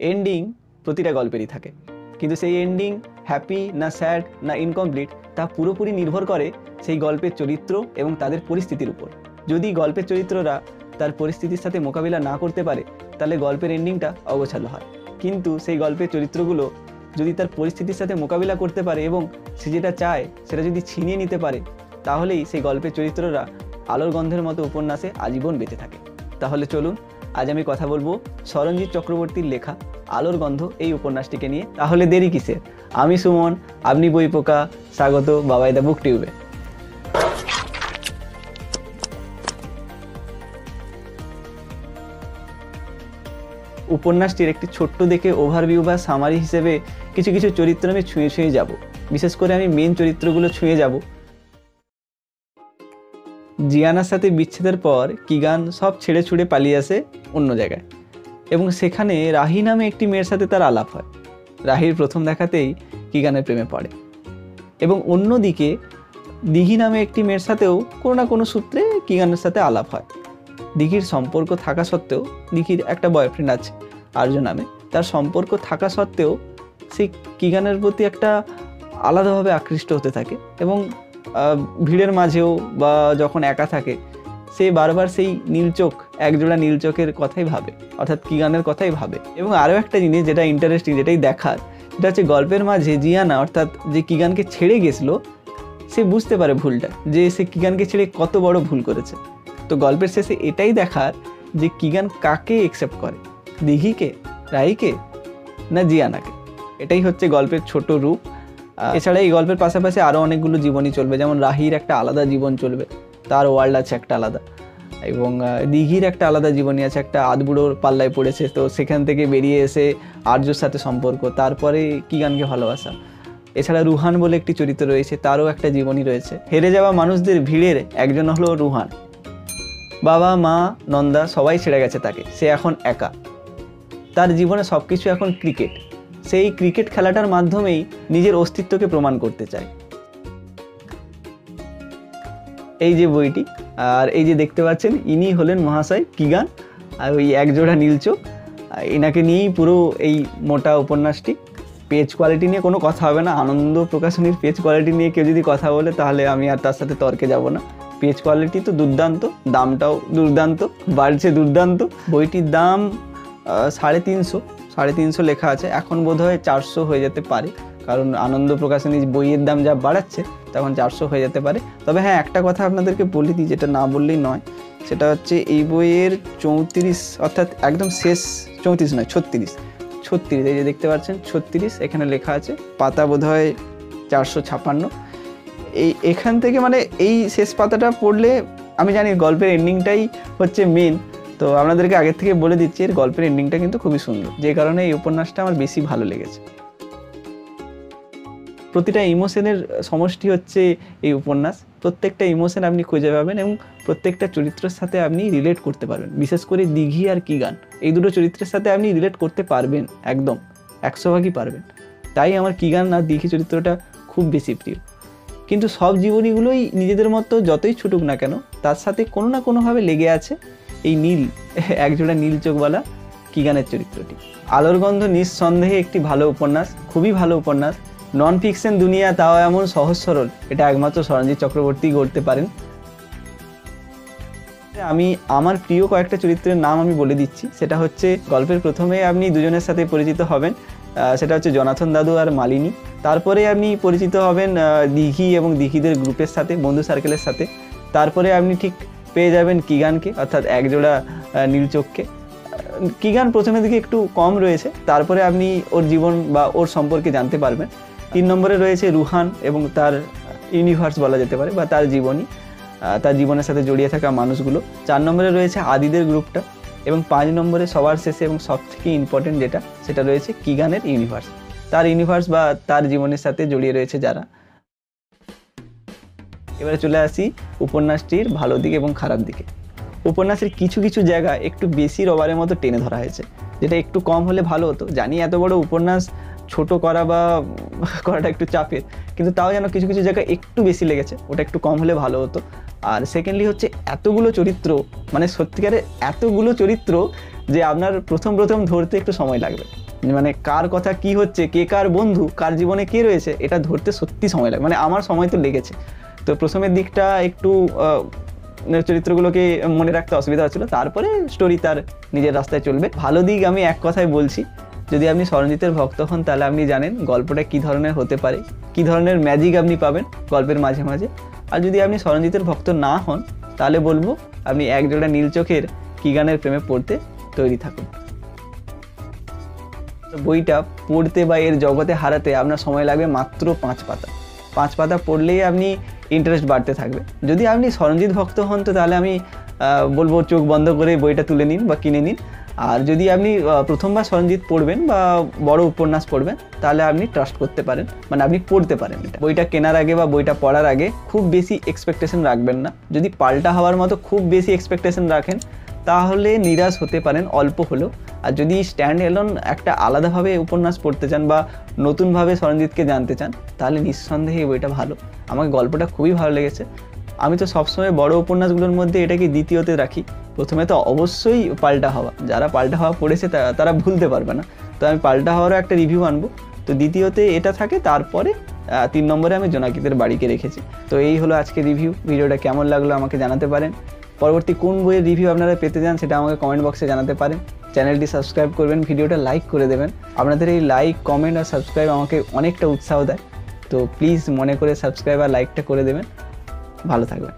Ending প্রতিটা গল্পেরই থাকে। কিন্তু সেই এন্ডিং হ্যাপি না স্যাড না ইনকমপ্লিট তা পুরোপুরি নির্ভর করে সেই গল্পের চরিত্র এবং তাদের পরিস্থিতির উপর। যদি গল্পের চরিত্ররা তার পরিস্থিতির সাথে মোকাবিলা না করতে পারে, তাহলে গল্পের এন্ডিংটা অগোছালো হয়। কিন্তু সেই গল্পের চরিত্রগুলো যদি তার পরিস্থিতির সাথে মোকাবিলা করতে পারে এবং সে যেটা চায় সেটা যদি ছিনিয়ে নিতে পারে, তাহলেই সেই গল্পের চরিত্ররা আলোর গন্ধের মতো উপন্যাসে আজীবন বেঁচে থাকে। তাহলে চলুন, আজ আমি কথা বলব সরঞ্জিৎ চক্রবর্তীর লেখা আলোর গন্ধ এই উপন্যাসটিকে নিয়ে। তাহলে দেরি কিসের? আমি সুমন, আপনি বই পোকা, স্বাগত বাবাই দা বুক টিউবে। উপন্যাসটির একটি ছোট্ট দেখে ওভারভিউ বা সামারি হিসেবে কিছু কিছু চরিত্র আমি ছুঁয়ে ছুঁয়ে যাব। বিশেষ করে আমি মেন চরিত্রগুলো ছুঁয়ে যাব। জিয়ানার সাথে বিচ্ছেদের পর কিগান সব ছেড়ে ছুড়ে পালিয়ে আসে অন্য জায়গায়। এবং সেখানে রাহি নামে একটি মেয়ের সাথে তার আলাপ হয়। রাহির প্রথম দেখাতেই কিগানের প্রেমে পড়ে। এবং অন্যদিকে দিঘি নামে একটি মেয়ের সাথেও কোনো না কোনো সূত্রে কিগানের সাথে আলাপ হয়। দিঘির সম্পর্ক থাকা সত্ত্বেও দিঘির একটা বয়ফ্রেন্ড আছে আর্য নামে। তার সম্পর্ক থাকা সত্ত্বেও সেই কিগানের প্রতি একটা আলাদাভাবে আকৃষ্ট হতে থাকে এবং ভিড়ের মাঝেও বা যখন একা থাকে সে বারবার সেই নীলচোখ একজোড়া নীলচোখের কথাই ভাবে, অর্থাৎ কিগানের কথাই ভাবে। এবং আরও একটা জিনিস যেটা ইন্টারেস্টিং যেটাই দেখার, সেটা হচ্ছে গল্পের মাঝে জিয়ানা, অর্থাৎ যে কিগানকে ছেড়ে গেছিল, সে বুঝতে পারে ভুলটা, যে সে কিগানকে ছেড়ে কত বড় ভুল করেছে। তো গল্পের শেষে এটাই দেখার যে কিগান কাকে একসেপ্ট করে, দিঘিকে রাইকে না জিয়ানাকে। এটাই হচ্ছে গল্পের ছোট রূপ। এছাড়া এই গল্পের পাশাপাশি আরও অনেকগুলো জীবনী চলবে, যেমন রাহির একটা আলাদা জীবন চলবে। তার ওয়ার্ল্ড আছে একটা আলাদা। এবং দিঘির একটা আলাদা জীবনী আছে, একটা আধবুড়োর পাল্লায় পড়েছে, তো সেখান থেকে বেরিয়ে এসে আর্যর সাথে সম্পর্ক, তারপরে কি গানকে ভালোবাসা? এছাড়া রুহান বলে একটি চরিত্র রয়েছে, তারও একটা জীবনী রয়েছে। হেরে যাওয়া মানুষদের ভিড়ের একজন হলো রুহান। বাবা, মা, নন্দা, সবাই ছেড়ে গেছে তাকে, সে এখন একা। তার জীবনে সব কিছু এখন ক্রিকেট। সেই ক্রিকেট খেলাটার মাধ্যমেই নিজের অস্তিত্বকে প্রমাণ করতে চায়। এই যে বইটি, আর এই যে দেখতে পাচ্ছেন, ইনি হলেন মহাশয় কিগান, আর ওই একজোড়া নীলচোখ এনাকে নিয়েই পুরো এই মোটা উপন্যাসটি। পেজ কোয়ালিটি নিয়ে কোনো কথা হবে না, আনন্দ প্রকাশনীর পেজ কোয়ালিটি নিয়ে কেউ যদি কথা বলে, তাহলে আমি আর তার সাথে তর্কে যাব না। পেজ কোয়ালিটি তো দুর্দান্ত, দামটাও দুর্দান্ত, বাড়ছে দুর্দান্ত। বইটির দাম সাড়ে তিনশো সাড়ে তিনশো লেখা আছে, এখন বোধহয় চারশো হয়ে যেতে পারে। কারণ আনন্দ প্রকাশনী বইয়ের দাম যা বাড়াচ্ছে, তখন চারশো হয়ে যেতে পারে। তবে হ্যাঁ একটা কথা আপনাদেরকে বলে দিই, যেটা না বললেই নয়, সেটা হচ্ছে এই বইয়ের চৌত্রিশ, অর্থাৎ একদম শেষ চৌত্রিশ নয়, ছত্রিশ। ছত্রিশ, এই যে দেখতে পাচ্ছেন, ছত্রিশ, এখানে লেখা আছে, পাতা বোধহয় চারশো ছাপান্ন। এই, এখান থেকে মানে এই শেষ পাতাটা পড়লে, আমি জানি গল্পের এন্ডিংটাই হচ্ছে মেন তো আপনাদেরকে আগের থেকে বলে দিচ্ছি, এর গল্পের এন্ডিংটা কিন্তু খুবই সুন্দর। যে কারণে এই উপন্যাসটা আমার বেশি ভালো লেগেছে। প্রতিটা ইমোশনের সমষ্টি হচ্ছে এই উপন্যাস। প্রত্যেকটা ইমোশন আপনি খুঁজে পাবেন এবং প্রত্যেকটা চরিত্রের সাথে আপনি রিলেট করতে পারবেন। বিশেষ করে দিঘি আর কি গান। এই দুটো চরিত্রের সাথে আপনি রিলেট করতে পারবেন, একদম। একশো ভাগই পারবেন। তাই আমার কি গান আর দিঘি চরিত্রটা খুব বেশি প্রিয়। কিন্তু সব জীবনীগুলোই নিজেদের মতো যতই ছুটুক না কেন, তার সাথে কোনো না কোনোভাবে লেগে আছে এই নীল, একজোড়া নীল চোখওয়ালা কিগানের চরিত্রটি। আলোর গন্ধ নিঃসন্দেহে একটি ভালো উপন্যাস, খুবই ভালো উপন্যাস। নন ফিকশন দুনিয়া তাও এমন সহজ সরল, এটা একমাত্র সরঞ্জিৎ চক্রবর্তী করতে পারেন। আমি, আমার প্রিয় কয়েকটা চরিত্রের নাম আমি বলে দিচ্ছি। সেটা হচ্ছে, গল্পের প্রথমে আপনি দুজনের সাথে পরিচিত হবেন সেটা হচ্ছে জনাথন দাদু আর মালিনী। তারপরে আপনি পরিচিত হবেন দিঘি এবং দিঘিদের গ্রুপের সাথে, বন্ধু সার্কেলের সাথে। তারপরে আপনি ঠিক পেয়ে যাবেন কিগানকে, অর্থাৎ একজোড়া নীলচোখকে কিগান প্রথমের দিকে একটু কম রয়েছে, তারপরে আপনি ওর জীবন বা ওর সম্পর্কে জানতে পারবেন। তিন নম্বরে রয়েছে রুহান এবং তার ইউনিভার্স বলা যেতে পারে বা তার জীবনী। তার জীবনের সাথে জড়িয়ে থাকা মানুষগুলো। চার নম্বরে রয়েছে আদিদের গ্রুপটা এবং পাঁচ নম্বরে সবার শেষে এবং সব থেকে ইম্পর্টেন্ট যেটা, সেটা রয়েছে কিগানের ইউনিভার্স তার ইউনিভার্স বা তার জীবনের সাথে জড়িয়ে রয়েছে যারা। এবারে চলে আসি উপন্যাসটির ভালো দিক এবং খারাপ দিকে। উপন্যাসের কিছু কিছু জায়গা একটু বেশি রবারের মতো টেনে ধরা হয়েছে, যেটা একটু কম হলে ভালো হতো। জানি এত বড় উপন্যাস ছোট করা বা করাটা একটু চাপের কিন্তু তাও যেন কিছু কিছু জায়গায় একটু বেশি লেগেছে, ওটা একটু কম হলে ভালো হতো। আর সেকেন্ডলি হচ্ছে এতগুলো চরিত্র মানে সত্যিকারের এতগুলো চরিত্র যে আপনার প্রথম প্রথম ধরতে একটু সময় লাগবে। মানে কার কথা কি হচ্ছে, কে কার বন্ধু, কার জীবনে কে রয়েছে, এটা ধরতে সত্যি সময় লাগে মানে আমার সময় তো লেগেছে। তো প্রথমের দিকটা একটু চরিত্রগুলোকে মনে রাখতে অসুবিধা হচ্ছিল, তারপরে স্টোরি তার নিজের রাস্তায় চলবে। ভালো দিক আমি এক কথায় বলছি যদি আপনি স্মরণজিতের ভক্ত হন, তাহলে আপনি জানেন গল্পটা কী ধরনের হতে পারে, কী ধরনের ম্যাজিক আপনি পাবেন গল্পের মাঝে মাঝে। আর যদি আপনি স্মরণজিতের ভক্ত না হন, তাহলে বলব আপনি একজোড়া নীল চোখের কি গানের প্রেমে পড়তে তৈরি থাকুন। বইটা পড়তে বা এর জগতে হারাতে আপনার সময় লাগবে মাত্র পাঁচ পাতা। পাঁচ পাতা পড়লেই আপনি ইন্টারেস্ট বাড়তে থাকবে। যদি আপনি সরঞ্জিৎ ভক্ত হন, তো তাহলে আমি বলব চোখ বন্ধ করে বইটা তুলে নিন বা কিনে নিন। আর যদি আপনি প্রথমবার সরঞ্জিৎ পড়বেন বা বড় উপন্যাস পড়বেন, তাহলে আপনি ট্রাস্ট করতে পারেন মানে আপনি পড়তে পারেন এটা। বইটা কেনার আগে বা বইটা পড়ার আগে খুব বেশি এক্সপেকটেশন রাখবেন না। যদি পাল্টা হওয়ার মতো খুব বেশি এক্সপেকটেশন রাখেন, তাহলে নিরাশ হতে পারেন অল্প হলেও। আর যদি স্ট্যান্ড এলন একটা আলাদাভাবে উপন্যাস পড়তে চান বা নতুনভাবে সরঞ্জিৎকে জানতে চান, তাহলে নিঃসন্দেহে বইটা ভালো। আমাকে গল্পটা খুবই ভালো লেগেছে। আমি তো সবসময় বড় উপন্যাসগুলোর মধ্যে এটাকে দ্বিতীয়তে রাখি। প্রথমে তো অবশ্যই পাল্টা হওয়া। যারা পাল্টা হওয়া পড়েছে তারা ভুলতে পারবে না। তো আমি পাল্টা হওয়ারও একটা রিভিউ আনব। তো দ্বিতীয়তে এটা থাকে, তারপরে তিন নম্বরে আমি জোনাকিদের বাড়িকে রেখেছি। তো এই হলো আজকে রিভিউ ভিডিওটা কেমন লাগল আমাকে জানাতে পারেন। পরবর্তী কোন বইয়ের রিভিউ আপনারা পেতে চান সেটা আমাকে কমেন্ট বক্সে জানাতে পারেন। চ্যানেলটি সাবস্ক্রাইব করবেন, ভিডিওটা লাইক করে দেবেন। আপনাদের এই লাইক কমেন্ট আর সাবস্ক্রাইব আমাকে অনেকটা উৎসাহ দেয়। তো প্লিজ মনে করে সাবস্ক্রাইব আর লাইকটা করে দেবেন। ভালো থাকবেন।